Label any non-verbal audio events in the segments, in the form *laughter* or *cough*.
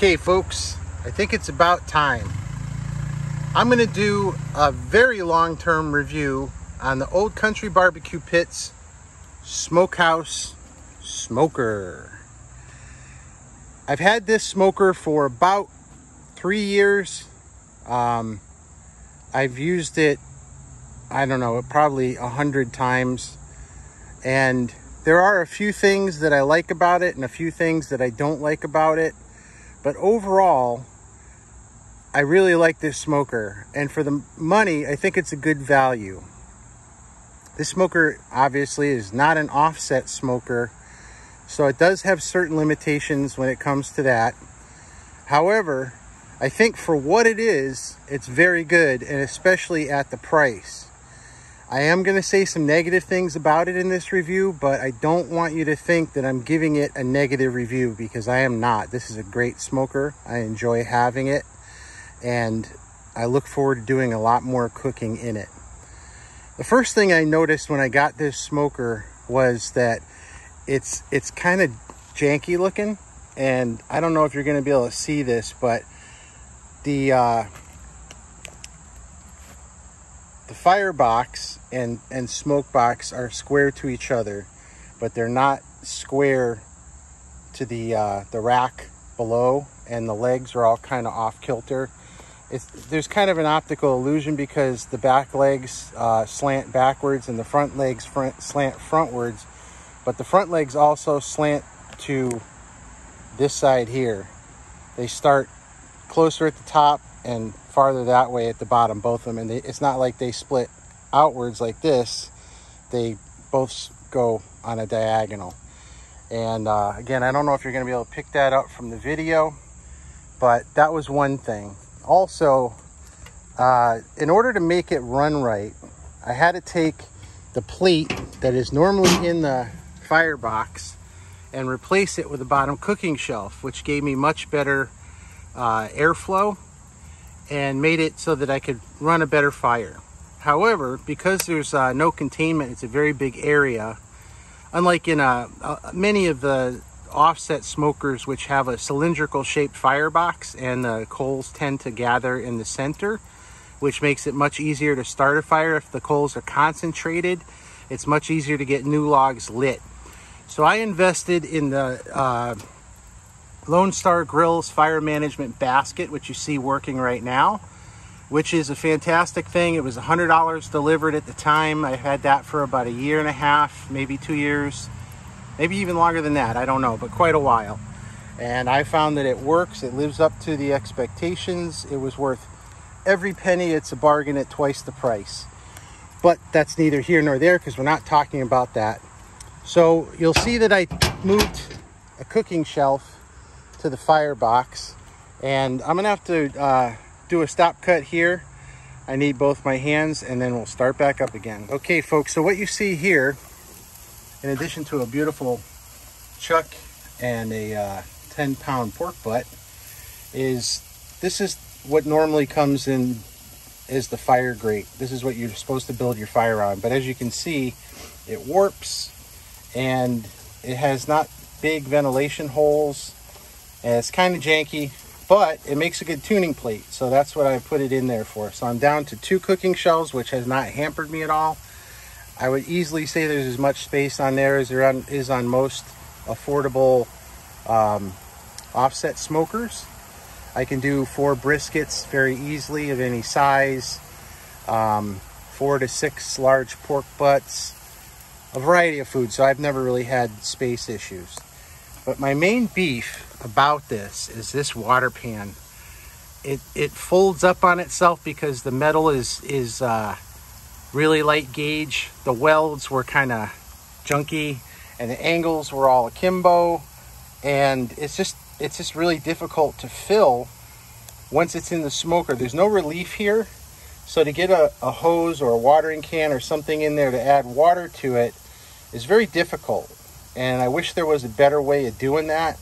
Okay, folks, I think it's about time. I'm going to do a very long-term review on the Old Country Barbecue Pits Smokehouse Smoker. I've had this smoker for about three years. Um, I've used it, I don't know, probably a hundred times. And there are a few things that I like about it and a few things that I don't like about it. But overall, I really like this smoker. And for the money, I think it's a good value. This smoker obviously is not an offset smoker. So it does have certain limitations when it comes to that. However, I think for what it is, it's very good and especially at the price. I am going to say some negative things about it in this review, but I don't want you to think that I'm giving it a negative review because I am not. This is a great smoker. I enjoy having it and I look forward to doing a lot more cooking in it. The first thing I noticed when I got this smoker was that it's it's kind of janky looking and I don't know if you're going to be able to see this, but the uh, the firebox and, and smoke box are square to each other, but they're not square to the, uh, the rack below and the legs are all kind of off kilter. It's, there's kind of an optical illusion because the back legs uh, slant backwards and the front legs front, slant frontwards, but the front legs also slant to this side here. They start closer at the top and farther that way at the bottom, both of them. And they, it's not like they split outwards like this. They both go on a diagonal. And uh, again, I don't know if you're going to be able to pick that up from the video, but that was one thing. Also, uh, in order to make it run right, I had to take the plate that is normally in the firebox and replace it with the bottom cooking shelf, which gave me much better uh, airflow and made it so that I could run a better fire. However, because there's uh, no containment, it's a very big area. Unlike in uh, uh, many of the offset smokers which have a cylindrical shaped firebox and the coals tend to gather in the center, which makes it much easier to start a fire if the coals are concentrated. It's much easier to get new logs lit. So I invested in the uh, Lone Star Grills fire management basket, which you see working right now, which is a fantastic thing. It was $100 delivered at the time. I had that for about a year and a half, maybe two years, maybe even longer than that. I don't know, but quite a while. And I found that it works. It lives up to the expectations. It was worth every penny. It's a bargain at twice the price. But that's neither here nor there because we're not talking about that. So you'll see that I moved a cooking shelf to the firebox. And I'm gonna have to uh, do a stop cut here. I need both my hands and then we'll start back up again. Okay, folks, so what you see here, in addition to a beautiful chuck and a uh, 10 pound pork butt, is this is what normally comes in is the fire grate. This is what you're supposed to build your fire on. But as you can see, it warps and it has not big ventilation holes and it's kind of janky, but it makes a good tuning plate. So that's what I put it in there for. So I'm down to two cooking shelves, which has not hampered me at all. I would easily say there's as much space on there as there is on most affordable um, offset smokers. I can do four briskets very easily of any size, um, four to six large pork butts, a variety of food. So I've never really had space issues. But my main beef about this is this water pan. It, it folds up on itself because the metal is, is uh, really light gauge. The welds were kind of junky and the angles were all akimbo. And it's just, it's just really difficult to fill once it's in the smoker. There's no relief here. So to get a, a hose or a watering can or something in there to add water to it is very difficult. And I wish there was a better way of doing that.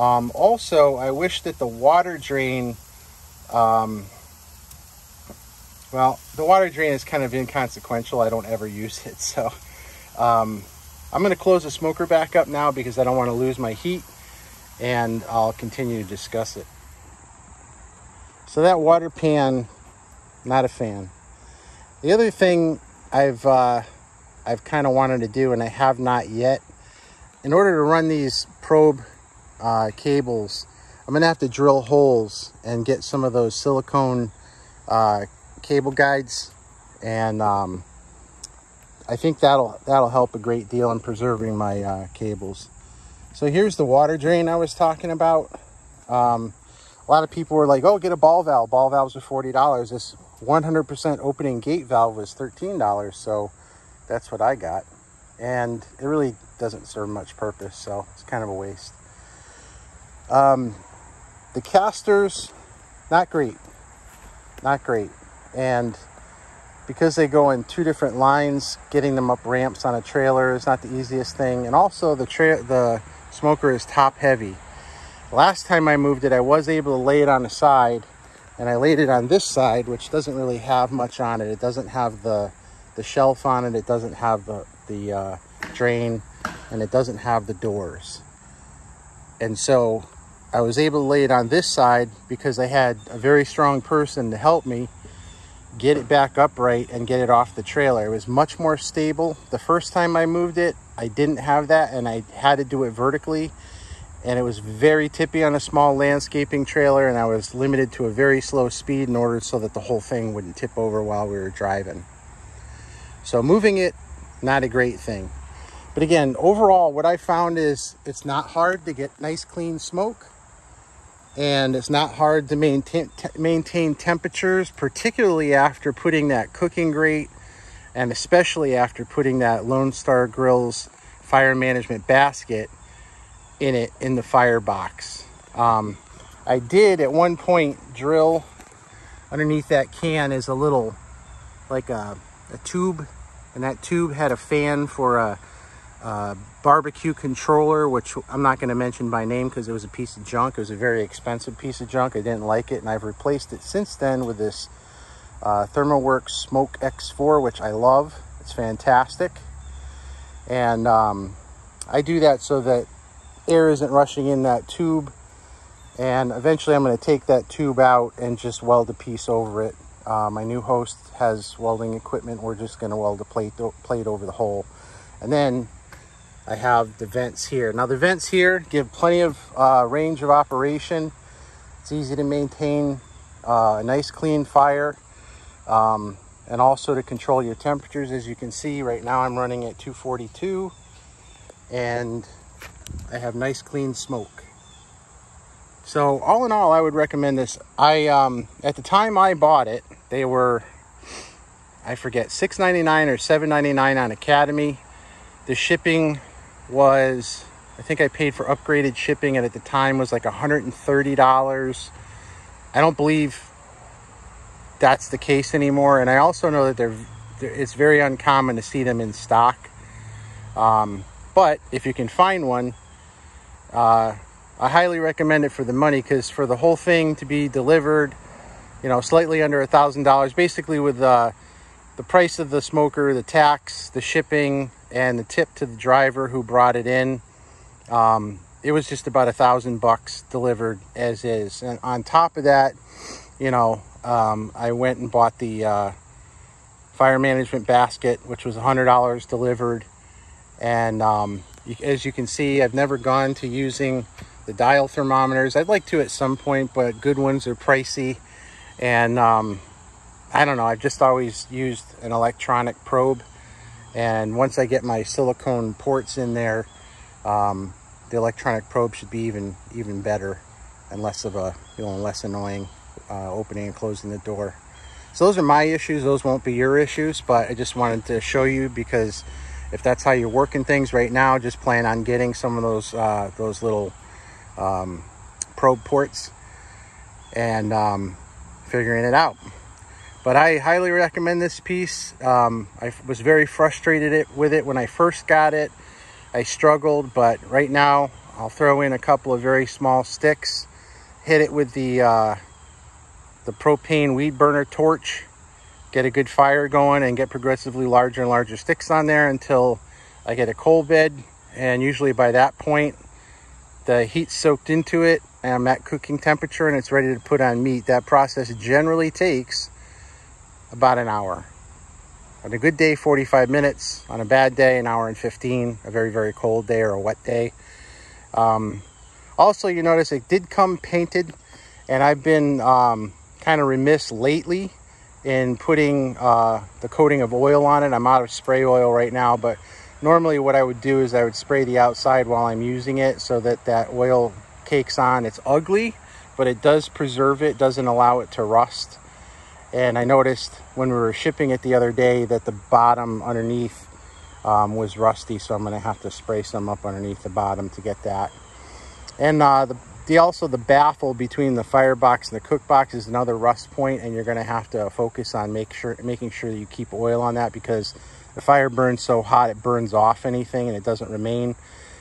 Um, also, I wish that the water drain, um, well, the water drain is kind of inconsequential. I don't ever use it. *laughs* So um, I'm going to close the smoker back up now because I don't want to lose my heat. and I'll continue to discuss it. So that water pan, not a fan. The other thing I've uh, I've kind of wanted to do, and I have not yet, in order to run these probe uh, cables, I'm gonna have to drill holes and get some of those silicone uh, cable guides, and um, I think that'll that'll help a great deal in preserving my uh, cables. So here's the water drain I was talking about. Um, a lot of people were like, "Oh, get a ball valve. Ball valves are forty dollars." This 100% opening gate valve was $13, so that's what I got. And it really doesn't serve much purpose, so it's kind of a waste. Um, the casters, not great. Not great. And because they go in two different lines, getting them up ramps on a trailer is not the easiest thing. And also the the smoker is top heavy. Last time I moved it, I was able to lay it on the side and I laid it on this side, which doesn't really have much on it. It doesn't have the, the shelf on it. It doesn't have the, the uh, drain and it doesn't have the doors. And so I was able to lay it on this side because I had a very strong person to help me get it back upright and get it off the trailer. It was much more stable. The first time I moved it, I didn't have that and I had to do it vertically and it was very tippy on a small landscaping trailer and I was limited to a very slow speed in order so that the whole thing wouldn't tip over while we were driving. So moving it, not a great thing. But again, overall, what I found is it's not hard to get nice clean smoke and it's not hard to maintain, maintain temperatures, particularly after putting that cooking grate and especially after putting that Lone Star Grills fire management basket in it in the firebox. Um, I did at one point drill underneath that can is a little like a, a tube and that tube had a fan for a, a barbecue controller which I'm not going to mention by name because it was a piece of junk. It was a very expensive piece of junk. I didn't like it and I've replaced it since then with this uh, ThermoWorks Smoke X4 which I love. It's fantastic and um, I do that so that air isn't rushing in that tube. And eventually I'm going to take that tube out and just weld a piece over it. Uh, my new host has welding equipment. We're just going to weld a plate, plate over the hole. And then I have the vents here. Now the vents here give plenty of uh, range of operation. It's easy to maintain uh, a nice clean fire um, and also to control your temperatures. As you can see right now I'm running at 242 and I have nice clean smoke. So all in all, I would recommend this. I um, At the time I bought it, they were, I forget, $6.99 or $7.99 on Academy. The shipping was, I think I paid for upgraded shipping and at the time was like $130. I don't believe that's the case anymore. And I also know that they're, it's very uncommon to see them in stock. Um, but if you can find one, uh, I highly recommend it for the money because for the whole thing to be delivered, you know, slightly under a thousand dollars, basically with uh, the price of the smoker, the tax, the shipping, and the tip to the driver who brought it in, um, it was just about a thousand bucks delivered as is. And on top of that, you know, um, I went and bought the uh, fire management basket, which was a hundred dollars delivered, and um, as you can see, I've never gone to using the dial thermometers. I'd like to at some point, but good ones are pricey. And um, I don't know, I've just always used an electronic probe. And once I get my silicone ports in there, um, the electronic probe should be even even better and less of a, you know, less annoying uh, opening and closing the door. So those are my issues. Those won't be your issues, but I just wanted to show you because if that's how you're working things right now, just plan on getting some of those uh, those little um, probe ports and um, figuring it out. But I highly recommend this piece. Um, I was very frustrated it, with it when I first got it. I struggled, but right now I'll throw in a couple of very small sticks, hit it with the uh, the propane weed burner torch, get a good fire going and get progressively larger and larger sticks on there until I get a coal bed. And usually by that point, the heat soaked into it and I'm at cooking temperature and it's ready to put on meat, that process generally takes about an hour. On a good day, 45 minutes. On a bad day, an hour and 15. A very, very cold day or a wet day. Um, also, you notice it did come painted and I've been um, kind of remiss lately in putting uh, the coating of oil on it. I'm out of spray oil right now, but normally what I would do is I would spray the outside while I'm using it so that that oil cakes on. It's ugly, but it does preserve it, doesn't allow it to rust. And I noticed when we were shipping it the other day that the bottom underneath um, was rusty, so I'm gonna have to spray some up underneath the bottom to get that. And uh, the, the also the baffle between the firebox and the cook box is another rust point, and you're gonna have to focus on make sure making sure that you keep oil on that because the fire burns so hot it burns off anything and it doesn't remain.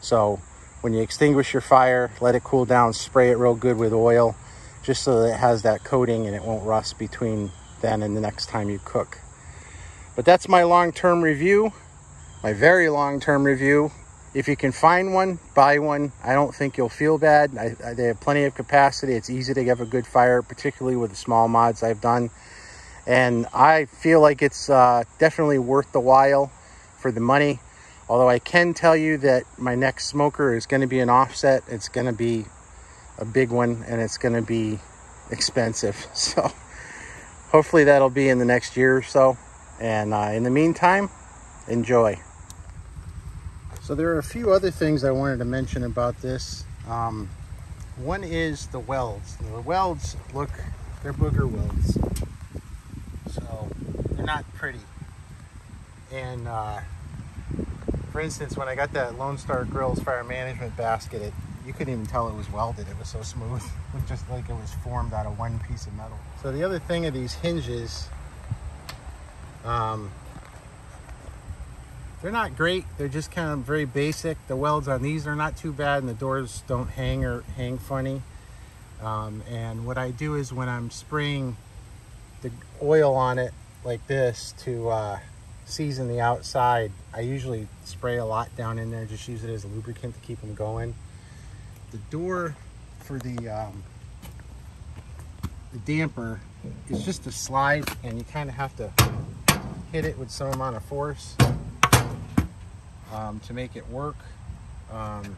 So when you extinguish your fire, let it cool down, spray it real good with oil, just so that it has that coating and it won't rust between then and the next time you cook. But that's my long-term review, my very long-term review. If you can find one, buy one. I don't think you'll feel bad. I, I, they have plenty of capacity. It's easy to have a good fire, particularly with the small mods I've done. And I feel like it's uh, definitely worth the while for the money. Although I can tell you that my next smoker is going to be an offset. It's going to be a big one and it's going to be expensive. *laughs* So hopefully that'll be in the next year or so. And uh, in the meantime, enjoy. So there are a few other things I wanted to mention about this. Um, one is the welds. The welds look, they're booger welds. So they're not pretty. And uh, for instance, when I got that Lone Star Grills fire management basket, it you couldn't even tell it was welded. It was so smooth. *laughs* It looked just like it was formed out of one piece of metal. So the other thing of these hinges, um, they're not great. They're just kind of very basic. The welds on these are not too bad and the doors don't hang or hang funny. Um, and what I do is when I'm spraying the oil on it like this to uh, season the outside, I usually spray a lot down in there, just use it as a lubricant to keep them going. The door for the, um, the damper is just a slide and you kind of have to hit it with some amount of force um, to make it work. Um,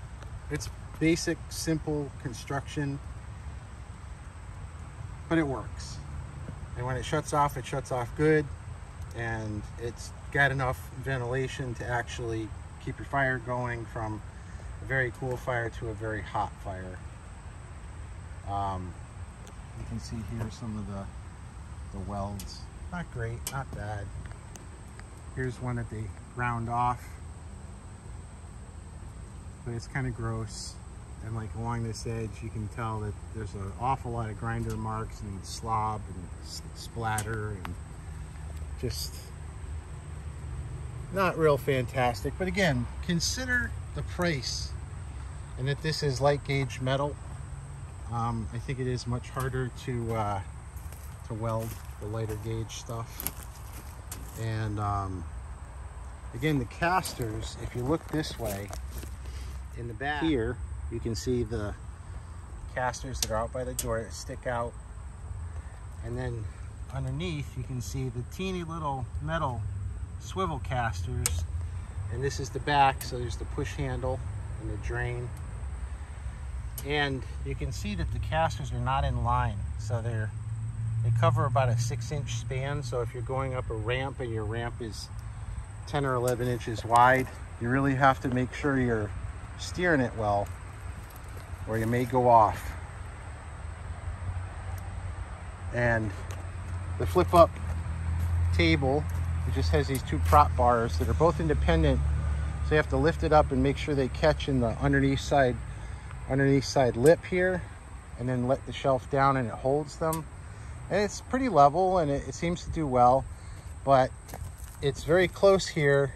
it's basic, simple construction, but it works. And when it shuts off, it shuts off good and it's got enough ventilation to actually keep your fire going from very cool fire to a very hot fire. Um, you can see here some of the, the welds. Not great, not bad. Here's one that they round off, but it's kind of gross. And like along this edge, you can tell that there's an awful lot of grinder marks and slob and splatter and just not real fantastic. But again, consider the price and that this is light gauge metal. Um, I think it is much harder to uh, to weld the lighter gauge stuff. And um, again, the casters, if you look this way, in the back here, you can see the casters that are out by the door that stick out. And then underneath, you can see the teeny little metal swivel casters. And this is the back, so there's the push handle and the drain. And you can see that the casters are not in line. So they're they cover about a six inch span. So if you're going up a ramp and your ramp is 10 or 11 inches wide, you really have to make sure you're steering it well or you may go off. And the flip up table it just has these two prop bars that are both independent. So you have to lift it up and make sure they catch in the underneath side, underneath side lip here, and then let the shelf down and it holds them. And it's pretty level and it, it seems to do well, but it's very close here.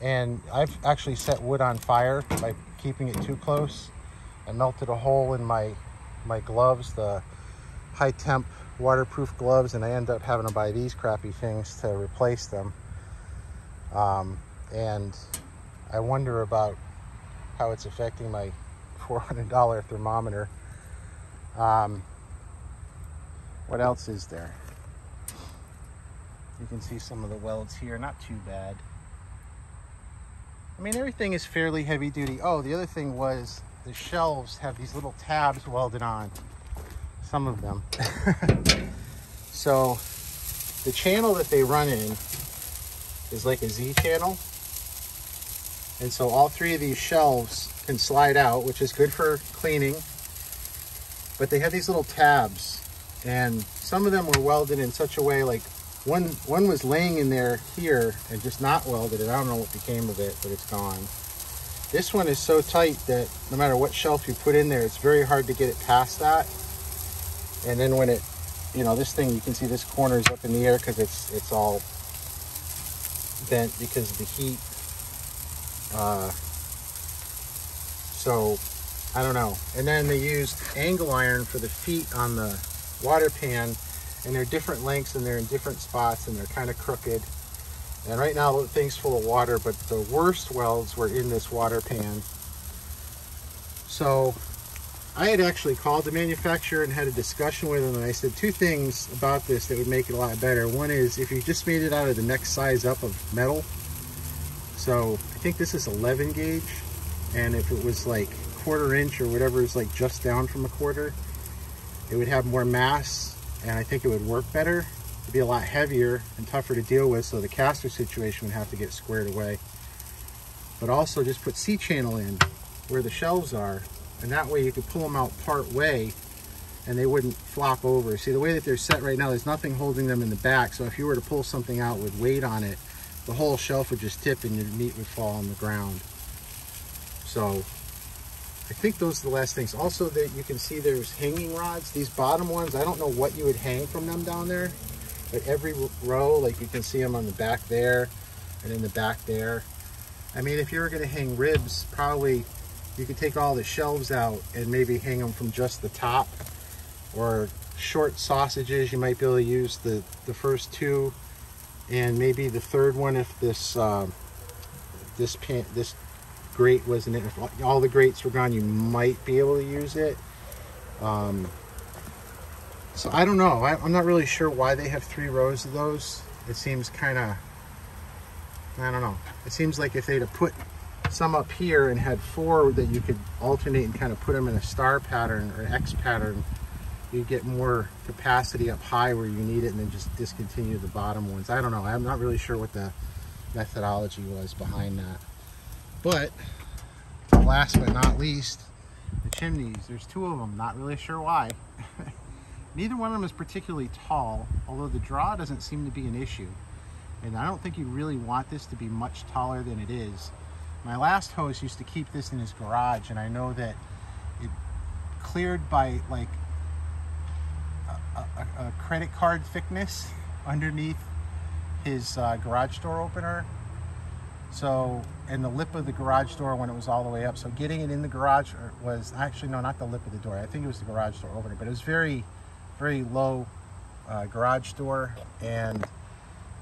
And I've actually set wood on fire by keeping it too close. I melted a hole in my, my gloves, the high temp waterproof gloves and I end up having to buy these crappy things to replace them. Um, and I wonder about how it's affecting my $400 thermometer. Um, what else is there? You can see some of the welds here, not too bad. I mean, everything is fairly heavy duty. Oh, the other thing was the shelves have these little tabs welded on, some of them. *laughs* so the channel that they run in is like a Z channel. And so all three of these shelves can slide out, which is good for cleaning. But they have these little tabs and some of them were welded in such a way like one one was laying in there here and just not welded and I don't know what became of it, but it's gone. This one is so tight that no matter what shelf you put in there, it's very hard to get it past that. And then when it, you know, this thing, you can see this corner is up in the air because it's it's all bent because of the heat. Uh, so, I don't know. And then they used angle iron for the feet on the water pan and they're different lengths and they're in different spots and they're kind of crooked. And right now the thing's full of water, but the worst welds were in this water pan. So I had actually called the manufacturer and had a discussion with them and I said two things about this that would make it a lot better. One is if you just made it out of the next size up of metal. So I think this is 11 gauge and if it was like quarter inch or whatever is like just down from a quarter, it would have more mass and I think it would work better. It'd be a lot heavier and tougher to deal with, so the caster situation would have to get squared away. But also just put C-channel in where the shelves are, and that way you could pull them out part way and they wouldn't flop over. See, the way that they're set right now, there's nothing holding them in the back, so if you were to pull something out with weight on it, the whole shelf would just tip and your meat would fall on the ground. So I think those are the last things. Also that you can see there's hanging rods. These bottom ones, I don't know what you would hang from them down there, but every row, like you can see them on the back there and in the back there. I mean, if you were gonna hang ribs, probably you could take all the shelves out and maybe hang them from just the top or short sausages. You might be able to use the, the first two and maybe the third one if this, uh, this, pan, this grate wasn't it. If all the grates were gone, you might be able to use it. Um, so I don't know. I, am not really sure why they have three rows of those. It seems kind of, I don't know. It seems like if they'd have put some up here and had four that you could alternate and kind of put them in a star pattern or X pattern, you get more capacity up high where you need it and then just discontinue the bottom ones. I don't know. I'm not really sure what the methodology was behind that. But last but not least, the chimneys. There's two of them, not really sure why. *laughs* Neither one of them is particularly tall, although the draw doesn't seem to be an issue. And I don't think you really want this to be much taller than it is. My last host used to keep this in his garage, and I know that it cleared by like a, a, a credit card thickness underneath his uh, garage door opener so, and the lip of the garage door when it was all the way up. So getting it in the garage was actually, no, not the lip of the door. I think it was the garage door opener, but it was very, very low uh, garage door. And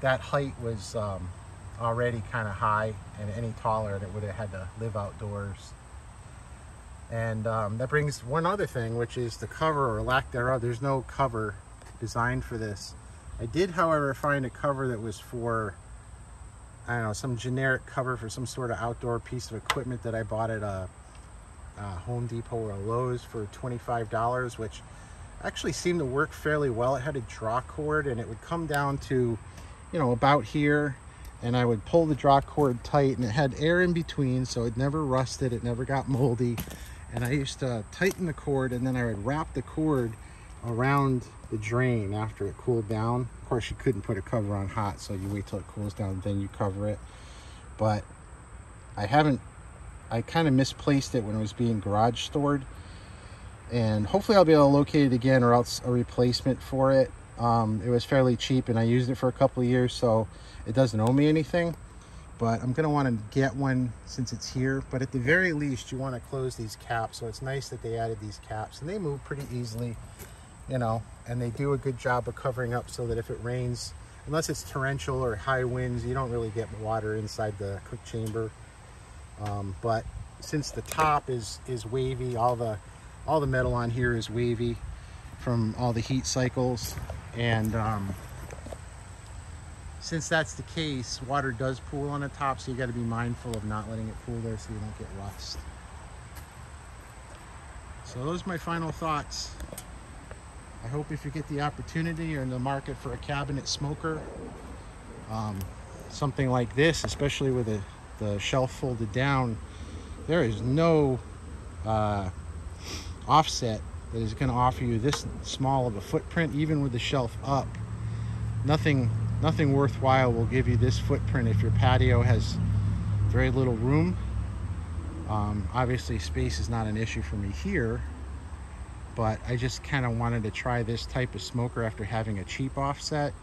that height was um, already kind of high and any taller and it would have had to live outdoors. And um, that brings one other thing, which is the cover or lack thereof. There's no cover designed for this. I did, however, find a cover that was for I don't know, some generic cover for some sort of outdoor piece of equipment that I bought at a, a Home Depot or a Lowe's for $25, which actually seemed to work fairly well. It had a draw cord and it would come down to, you know, about here and I would pull the draw cord tight and it had air in between so it never rusted, it never got moldy. And I used to tighten the cord and then I would wrap the cord around the drain after it cooled down. Of course, you couldn't put a cover on hot, so you wait till it cools down, then you cover it. But I haven't, I kind of misplaced it when it was being garage stored. And hopefully I'll be able to locate it again or else a replacement for it. Um, it was fairly cheap and I used it for a couple of years, so it doesn't owe me anything. But I'm gonna wanna get one since it's here. But at the very least, you wanna close these caps. So it's nice that they added these caps and they move pretty easily you know, and they do a good job of covering up so that if it rains, unless it's torrential or high winds, you don't really get water inside the cook chamber. Um, but since the top is is wavy, all the all the metal on here is wavy from all the heat cycles. And um, since that's the case, water does pool on the top, so you got to be mindful of not letting it pool there so you don't get rust. So those are my final thoughts. I hope if you get the opportunity, you're in the market for a cabinet smoker, um, something like this, especially with the, the shelf folded down, there is no uh, offset that is going to offer you this small of a footprint, even with the shelf up. Nothing, nothing worthwhile will give you this footprint if your patio has very little room. Um, obviously, space is not an issue for me here, but I just kind of wanted to try this type of smoker after having a cheap offset.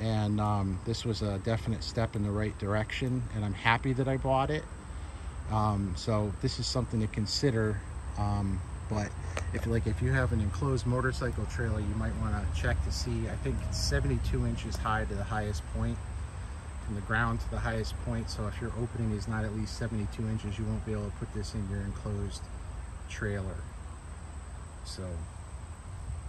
And um, this was a definite step in the right direction, and I'm happy that I bought it. Um, so this is something to consider. Um, but if like if you have an enclosed motorcycle trailer, you might want to check to see. I think it's 72 inches high to the highest point, from the ground to the highest point. So if your opening is not at least 72 inches, you won't be able to put this in your enclosed trailer. So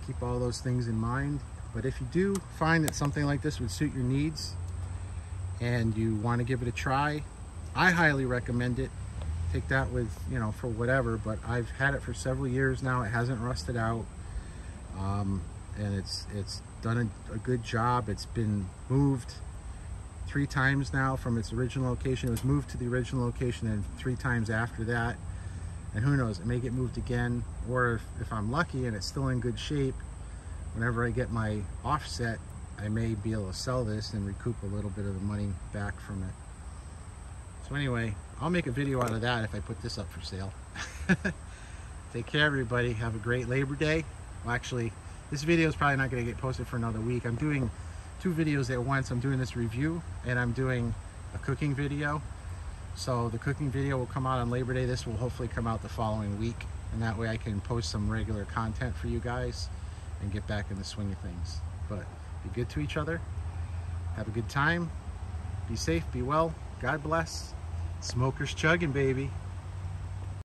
keep all those things in mind. But if you do find that something like this would suit your needs and you want to give it a try, I highly recommend it take that with, you know, for whatever, but I've had it for several years now. It hasn't rusted out. Um, and it's, it's done a, a good job. It's been moved three times now from its original location. It was moved to the original location and three times after that. And who knows, it may get moved again, or if, if I'm lucky and it's still in good shape, whenever I get my offset, I may be able to sell this and recoup a little bit of the money back from it. So anyway, I'll make a video out of that if I put this up for sale. *laughs* Take care, everybody. Have a great Labor Day. Well, actually, this video is probably not going to get posted for another week. I'm doing two videos at once. I'm doing this review and I'm doing a cooking video. So the cooking video will come out on Labor Day. This will hopefully come out the following week. And that way I can post some regular content for you guys and get back in the swing of things. But be good to each other. Have a good time. Be safe, be well. God bless. Smokers chugging, baby.